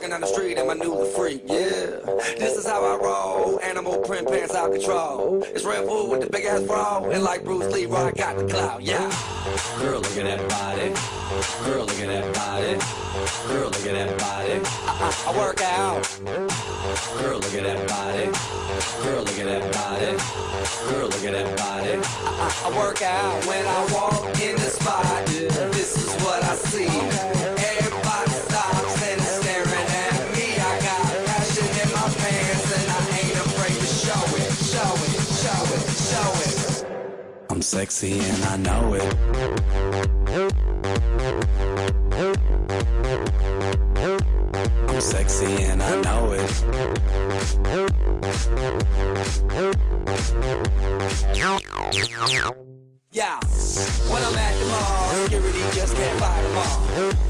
walking down the street and my new freak, yeah. This is how I roll, print pants out control. It's Red Bull with the big ass bra, and like Bruce Lee, I got the clout, yeah. Girl, look at that body. Girl, look at that body. Girl, look at that body. I, I, I work out. Girl, look at that body. Girl, look at that body. Girl, look at that body. I, I, I work out when I walk I'm sexy and I know it. I'm sexy and I know it. Yeah, when I'm at the mall, security just can't fight them all.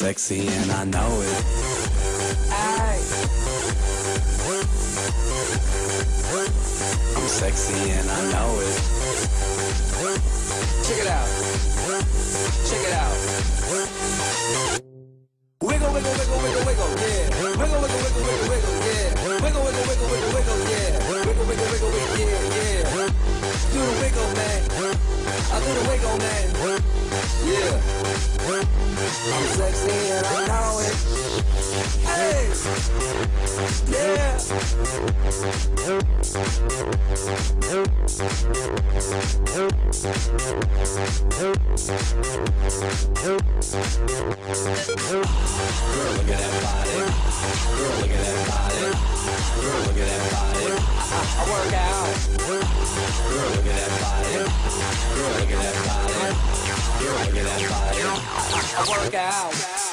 Sexy and I know it. Aye. I'm sexy and I know it. Check it out. I'm sexy and I know it. Hey. Yeah. Girl, look at that body. Girl, look at that body. Girl, look at that body. I, work out. Girl, look at that body. Girl, look at that body. Girl, look at that body work out.